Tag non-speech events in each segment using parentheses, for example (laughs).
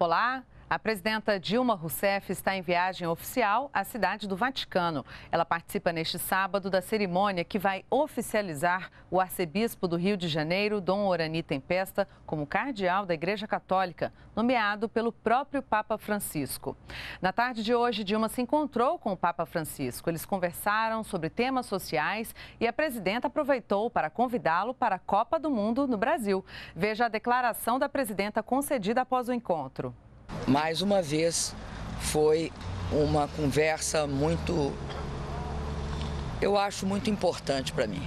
Olá, a presidenta Dilma Rousseff está em viagem oficial à cidade do Vaticano. Ela participa neste sábado da cerimônia que vai oficializar o arcebispo do Rio de Janeiro, Dom Orani Tempesta, como cardeal da Igreja Católica, nomeado pelo próprio Papa Francisco. Na tarde de hoje, Dilma se encontrou com o Papa Francisco. Eles conversaram sobre temas sociais e a presidenta aproveitou para convidá-lo para a Copa do Mundo no Brasil. Veja a declaração da presidenta concedida após o encontro mais uma vez foi uma conversa muito, eu acho muito importante para mim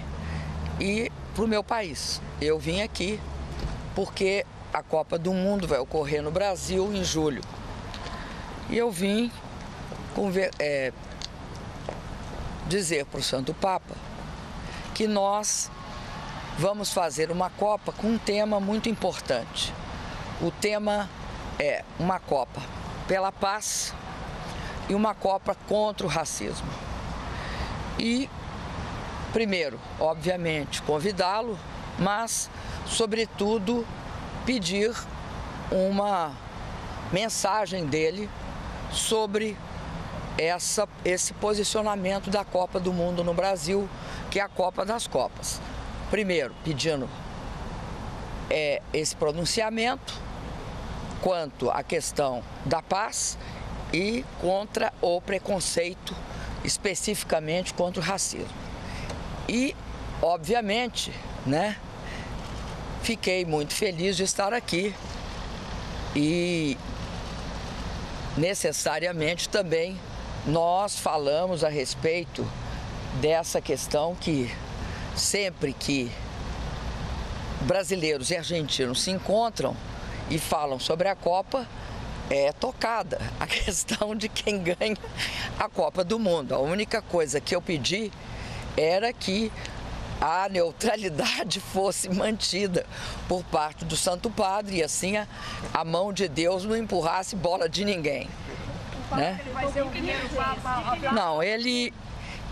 e para o meu país. Eu vim aqui porque a Copa do Mundo vai ocorrer no Brasil em julho e eu vim é, dizer para o Santo Papa que nós vamos fazer uma Copa com um tema muito importante. O tema é uma Copa pela paz e uma Copa contra o racismo. E, primeiro, obviamente, convidá-lo, mas, sobretudo, pedir uma mensagem dele sobre essa, esse posicionamento da Copa do Mundo no Brasil, que é a Copa das Copas. Primeiro, pedindo é, esse pronunciamento quanto à questão da paz e contra o preconceito, especificamente contra o racismo. E, obviamente, né, fiquei muito feliz de estar aqui e necessariamente também nós falamos a respeito dessa questão que sempre que brasileiros e argentinos se encontram, e falam sobre a Copa, é tocada a (laughs) questão de quem ganha a Copa do Mundo. A única coisa que eu pedi era que a neutralidade (laughs) fosse mantida por parte do Santo Padre e assim a, a mão de Deus não empurrasse bola de ninguém. Né? Não, ele,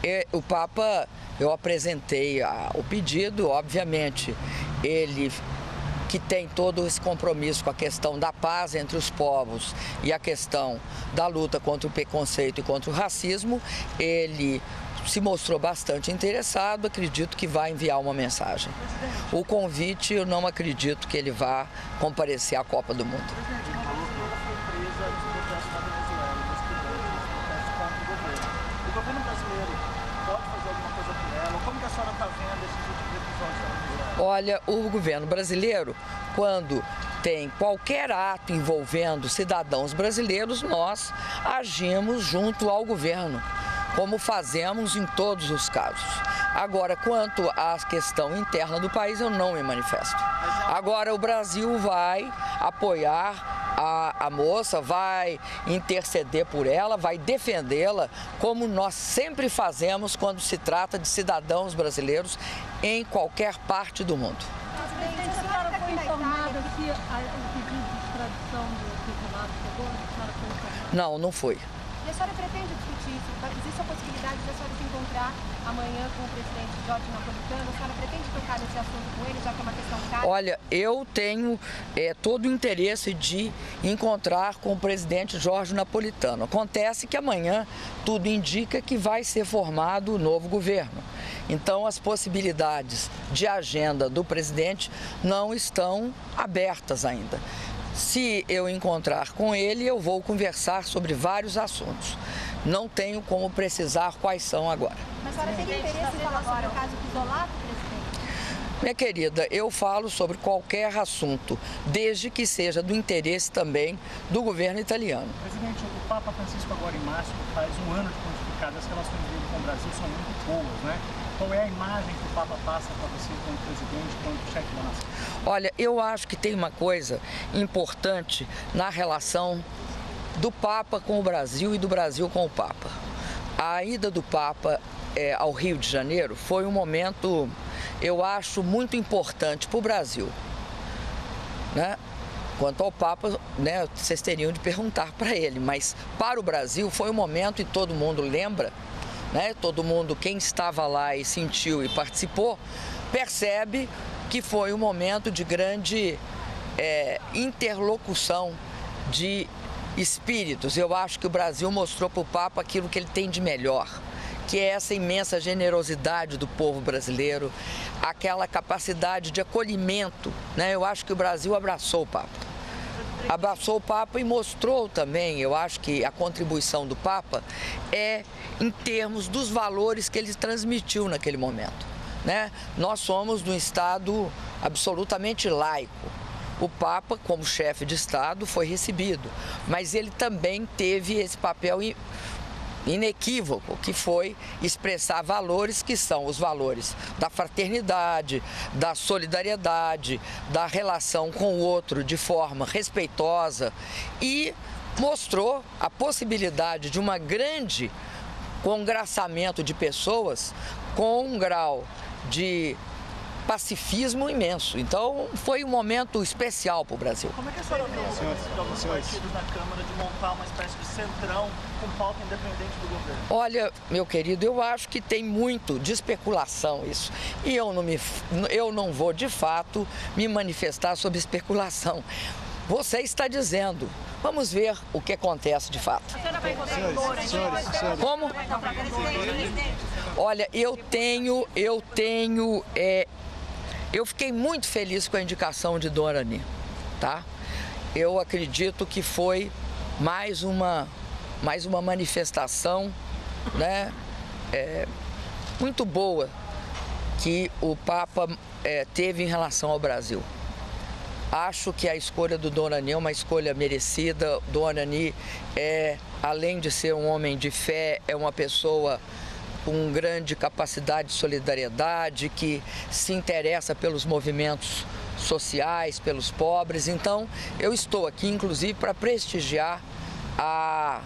é, o Papa, eu apresentei a, o pedido, obviamente, ele que tem todo esse compromisso com a questão da paz entre os povos e a questão da luta contra o preconceito e contra o racismo, ele se mostrou bastante interessado, acredito que vai enviar uma mensagem. O convite, eu não acredito que ele vá comparecer à Copa do Mundo. O governo brasileiro pode fazer alguma coisa por ela? Como que a senhora está vendo esses últimos episódios? Olha, o governo brasileiro, quando tem qualquer ato envolvendo cidadãos brasileiros, nós agimos junto ao governo, como fazemos em todos os casos. Agora, quanto à questão interna do país, eu não me manifesto. Agora, o Brasil vai apoiar a, a moça, vai interceder por ela, vai defendê-la, como nós sempre fazemos quando se trata de cidadãos brasileiros em qualquer parte do mundo. Presidente, a senhora foi informada que o pedido de extradição do Renato chegou? Não, não foi. E a senhora pretende discutir isso? Existe a possibilidade de a senhora se encontrar amanhã com o presidente Jorge Napolitano? A senhora pretende tocar nesse assunto com ele, já que é uma questão cara? Olha, eu tenho é, todo o interesse de encontrar com o presidente Jorge Napolitano. Acontece que amanhã tudo indica que vai ser formado o novo governo. Então, as possibilidades de agenda do presidente não estão abertas ainda. Se eu encontrar com ele, eu vou conversar sobre vários assuntos. Não tenho como precisar quais são agora. Mas a senhora tem interesse em falar sobre o caso Pisolato, presidente? Minha querida, eu falo sobre qualquer assunto, desde que seja do interesse também do governo italiano. Presidente, o Papa Francisco agora em março faz um ano de pontificado, as relações dele com o Brasil são muito boas, né? Qual é a imagem que o Papa passa para você como presidente, como chefe da nação? Olha, eu acho que tem uma coisa importante na relação do Papa com o Brasil e do Brasil com o Papa. A ida do Papa é, ao Rio de Janeiro foi um momento, eu acho, muito importante para o Brasil. Né? Quanto ao Papa, né, vocês teriam de perguntar para ele, mas para o Brasil foi um momento, e todo mundo lembra, né? Todo mundo, quem estava lá e sentiu e participou, percebe que foi um momento de grande é, interlocução de espíritos. Eu acho que o Brasil mostrou para o Papa aquilo que ele tem de melhor, que é essa imensa generosidade do povo brasileiro, aquela capacidade de acolhimento. Né? Eu acho que o Brasil abraçou o Papa abraçou o Papa e mostrou também, eu acho que a contribuição do Papa é em termos dos valores que ele transmitiu naquele momento. Né? Nós somos de um Estado absolutamente laico. O Papa, como chefe de Estado, foi recebido, mas ele também teve esse papel inequívoco, que foi expressar valores que são os valores da fraternidade, da solidariedade, da relação com o outro de forma respeitosa e mostrou a possibilidade de uma grande congraçamento de pessoas com um grau de pacifismo imenso. Então foi um momento especial para o Brasil. Como é que a senhora de alguns partidos da Câmara de montar uma espécie de centrão com pauta independente do governo? Olha, meu querido, eu acho que tem muito de especulação isso. E eu não, me, eu não vou, de fato, me manifestar sobre especulação. Você está dizendo. Vamos ver o que acontece de fato. A senhora vai votar senhores, senhores, Como? Olha, eu tenho, eu tenho é, eu fiquei muito feliz com a indicação de Dorani, tá? Eu acredito que foi mais uma, mais uma manifestação, né? É, muito boa que o Papa é, teve em relação ao Brasil. Acho que a escolha do Dorani é uma escolha merecida. Dorani é, além de ser um homem de fé, é uma pessoa com grande capacidade de solidariedade, que se interessa pelos movimentos sociais, pelos pobres. Então, eu estou aqui, inclusive, para prestigiar a,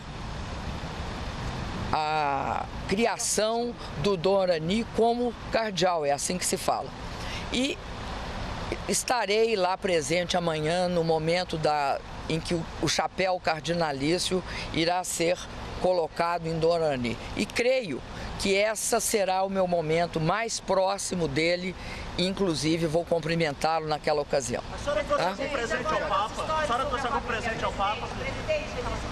a criação do Dorani como cardeal, é assim que se fala. E estarei lá presente amanhã no momento da, em que o, o chapéu cardinalício irá ser colocado em Dorani. E creio que essa será o meu momento mais próximo dele, inclusive vou cumprimentá-lo naquela ocasião. A senhora trouxe algum presente ao Papa? A senhora trouxe algum presente ao Papa?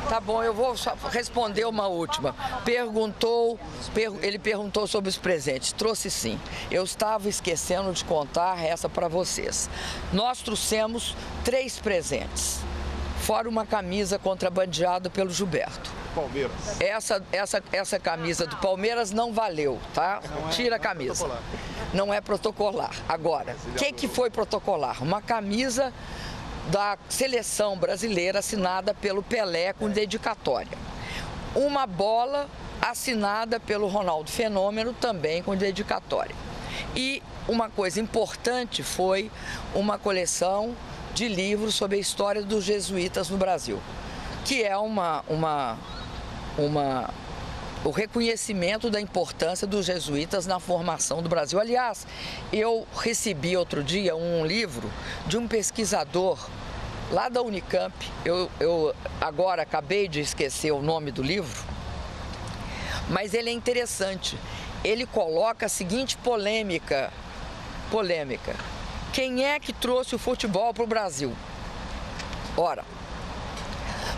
Tá bom, eu vou responder uma última. Perguntou, per, ele perguntou sobre os presentes. Trouxe sim. Eu estava esquecendo de contar essa para vocês. Nós trouxemos três presentes, fora uma camisa contrabandeada pelo Gilberto. Palmeiras. Essa, essa, essa camisa do Palmeiras não valeu, tá? Não é Tira a camisa. Não é, não é protocolar. Agora, o que, que foi protocolar? Uma camisa da seleção brasileira assinada pelo Pelé com dedicatória. Uma bola assinada pelo Ronaldo Fenômeno também com dedicatória. E uma coisa importante foi uma coleção de livros sobre a história dos jesuítas no Brasil, que é uma, uma uma, o reconhecimento da importância dos jesuítas na formação do Brasil. Aliás, eu recebi outro dia um livro de um pesquisador lá da Unicamp. Eu, eu agora acabei de esquecer o nome do livro, mas ele é interessante. Ele coloca a seguinte polêmica, polêmica. Quem é que trouxe o futebol para o Brasil? Ora,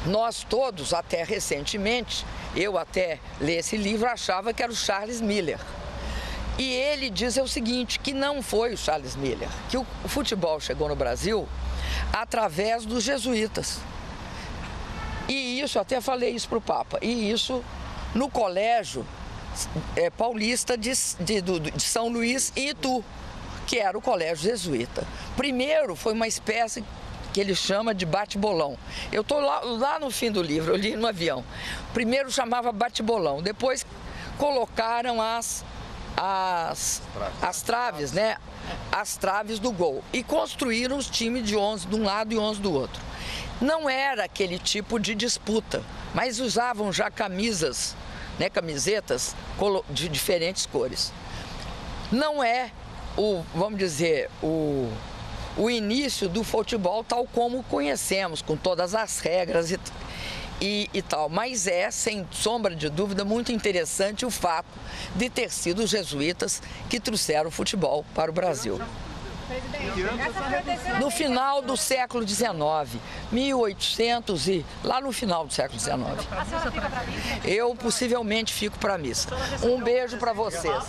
nós todos, até recentemente, eu até ler esse livro, achava que era o Charles Miller. E ele diz o seguinte, que não foi o Charles Miller, que o futebol chegou no Brasil através dos jesuítas. E isso, até falei isso para o Papa, e isso no colégio é, paulista de, de, de São Luís e Itu, que era o colégio jesuíta. Primeiro foi uma espécie que ele chama de bate-bolão. Eu estou lá, lá no fim do livro, eu li no avião. Primeiro chamava bate-bolão, depois colocaram as, as, as traves, né? As traves do gol. E construíram os times de 11 de um lado e 11 do outro. Não era aquele tipo de disputa, mas usavam já camisas, né, camisetas de diferentes cores. Não é o, vamos dizer, o o início do futebol tal como conhecemos, com todas as regras e, e, e, tal. Mas é, sem sombra de dúvida, muito interessante o fato de ter sido os jesuítas que trouxeram o futebol para o Brasil. No final do século XIX, 1800 e lá no final do século XIX. Eu possivelmente fico para a missa. Um beijo para vocês.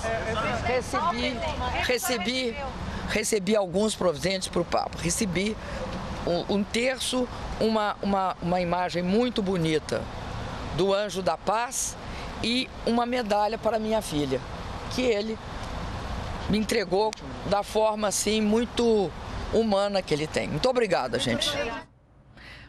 Recebi, recebi, recebi alguns presentes para o Papa. Recebi um, um terço, uma, uma, uma imagem muito bonita do Anjo da Paz e uma medalha para minha filha, que ele me entregou da forma assim muito humana que ele tem. Muito obrigada, gente.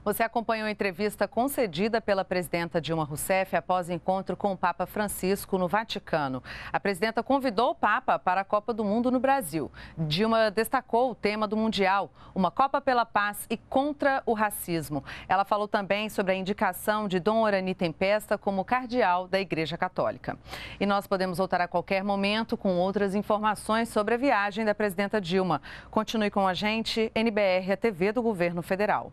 Você acompanhou a entrevista concedida pela presidenta Dilma Rousseff após encontro com o Papa Francisco no Vaticano. A presidenta convidou o Papa para a Copa do Mundo no Brasil. Dilma destacou o tema do Mundial, uma Copa pela Paz e contra o racismo. Ela falou também sobre a indicação de Dom Orani Tempesta como cardeal da Igreja Católica. E nós podemos voltar a qualquer momento com outras informações sobre a viagem da presidenta Dilma. Continue com a gente, NBR, a TV do Governo Federal.